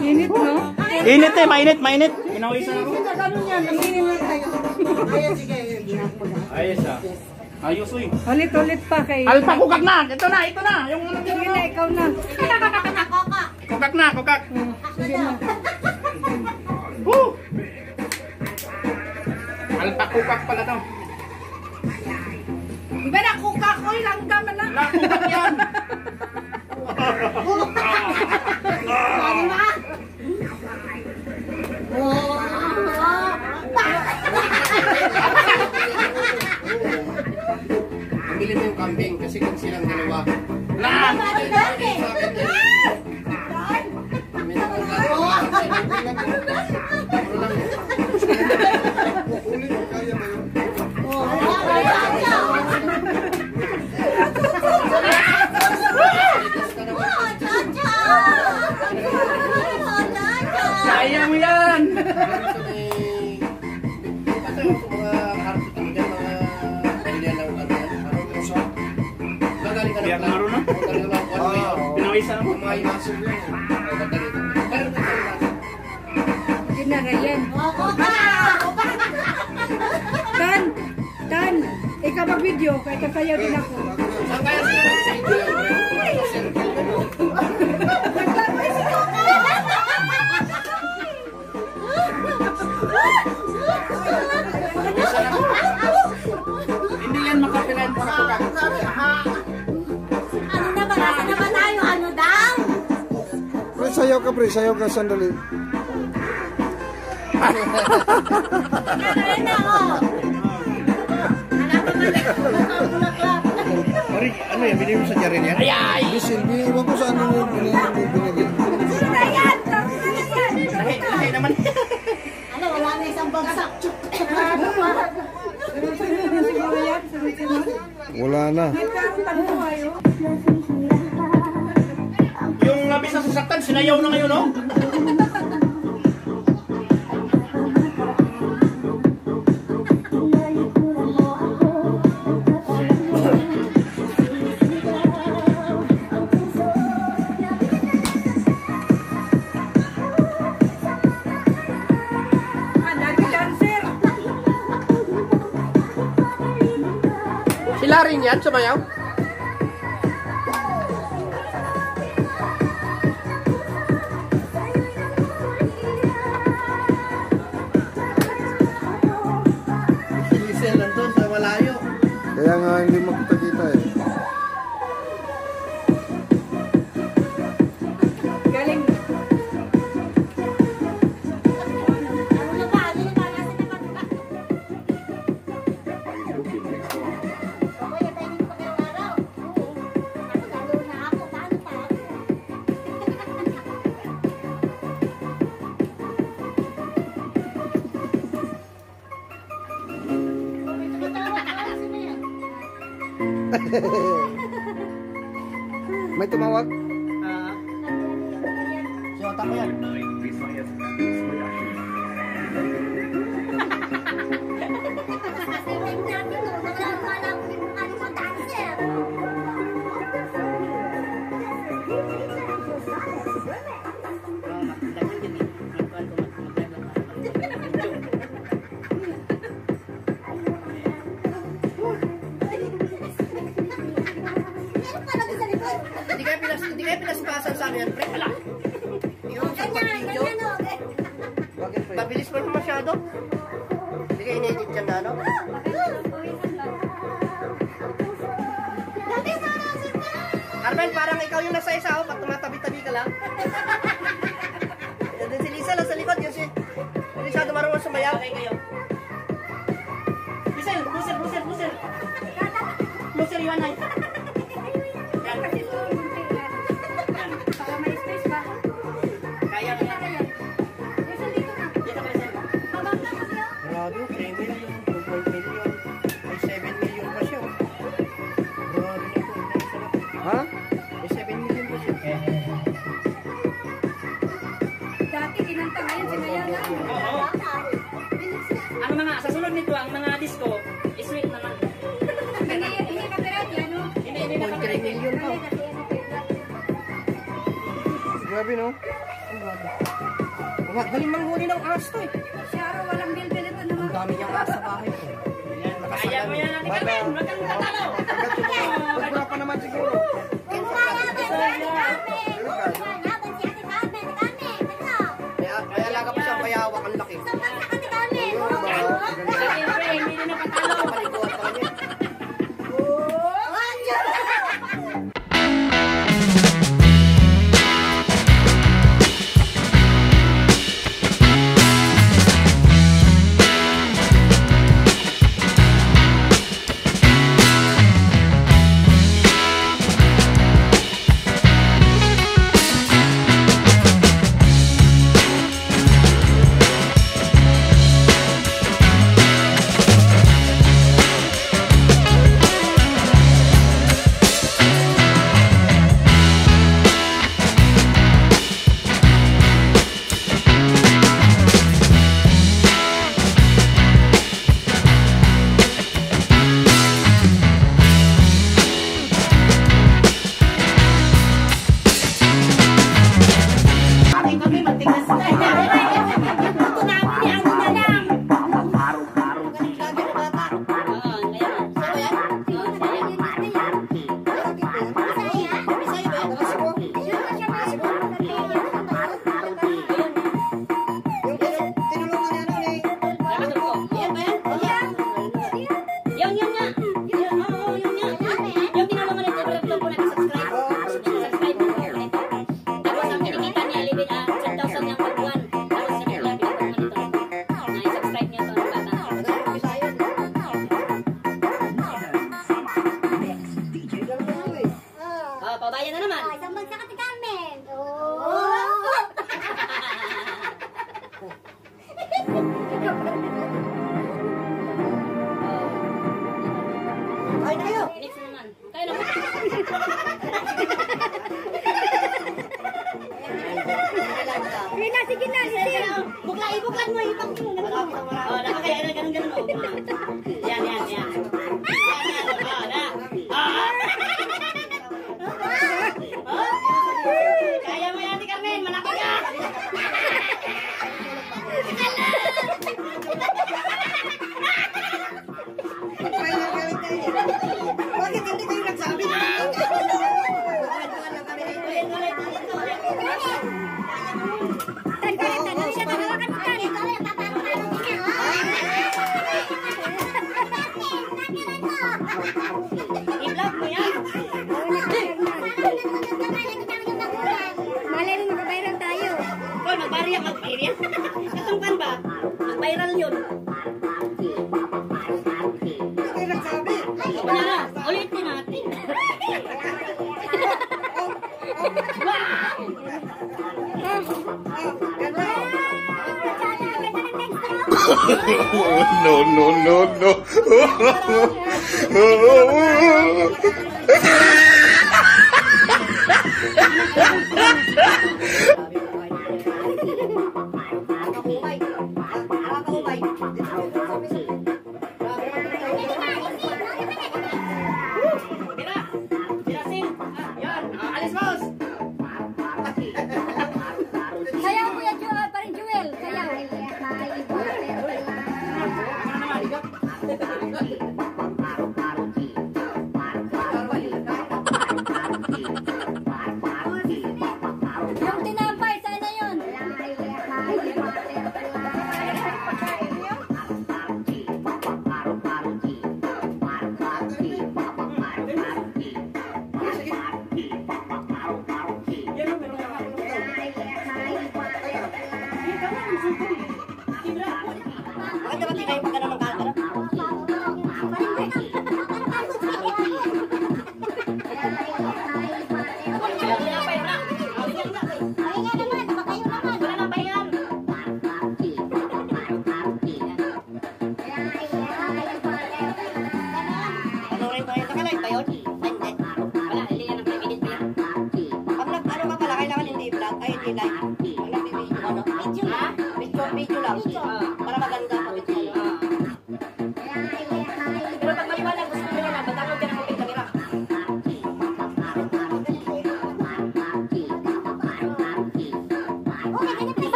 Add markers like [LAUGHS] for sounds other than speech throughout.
Init, no? Init eh, mainit, mainit. Pinawisan ako. Ayos ah. Ayos uy. Ulit-ulit pa kay... Alpa, kukak na! Ito na, ito na! Yung ano Sige na, ikaw na. Kukak na, kukak. Sige na. Woo! Alpa, kukak pala to. Iba na, kuka ko, langgam na. Kukak yan. [LAUGHS] Bili mo yung kambing kasi kung silang dalawa. Lang! May naman Kaya na, Ryan. Tan! Tan! Ikaw mag-video, kaya kasayaw din ako. Hindi yan makapilan pa kukak. Ano naman? Nasa naman tayo? Ano daw? Pre, sayaw ka pre, sayaw ka sandali. Ano na ako? Mari, ano yan? Binili mo sa jarin yan? Ayay! Bisil, iwan ko saan yung binigyan. binigyan. Sino na yan? Tama na yan. Lahi, lahi naman. Ano, wala na isang bagsak. Wala na. Yung labis na sasaktan, sinayaw na ngayon, no? Yan, sumayaw? Silisel nandun sa malayo. Kaya nga hindi magkita-kita May tumawag? Ano? Armel, parang ikaw yung nasa isa, oh, pag tumatabi-tabi ka lang. [LAUGHS] Yan din si Lisa lang sa likod, yun si... Hindi siya marunong sumayaw. Okay kayo. Busel, busel, busel, busel. Busel, yun Grabe, no? Ang galing manghuli ng aso, eh. Siya, walang bilbil ito naman. Ang dami niyang aso sa bahay. ko. Kaya mo yan, Ate Carmen. Huwag 可亮亮亮。no, no, no, no. Oh, [LAUGHS]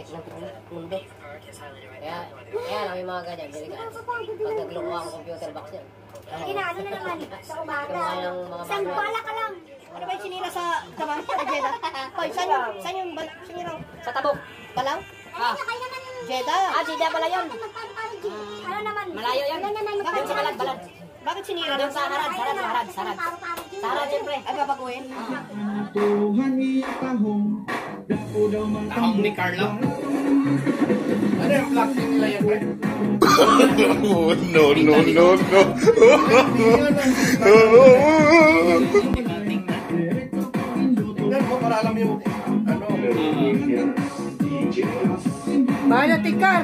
high-tech ng mundo. Kaya, kaya lang yung mga ganyan. Diligan. Pag nagluko ako computer box yan. Inaano na naman sa umaga. Isang bala ka lang. Ano ba yung sinira sa taban? Sa Jeddah? Hoy, saan yung, saan yung bal- sinira? Sa tabok. Balaw? Ah, Jeddah? ah Jida pala yun. Ano naman? Malayo yan. Doon sa balad, balad. Bakit sinira? Doon sa harad, sarad. Paro-paro G. Sarad, siyempre. Ay, papaguhin? Tuhan itahong Dako Tahong ni Carla. Ano yung plug nila yan, pre? Oh, no, no, no, no. Tingnan ko para alam yung ano. Bahala, tikar!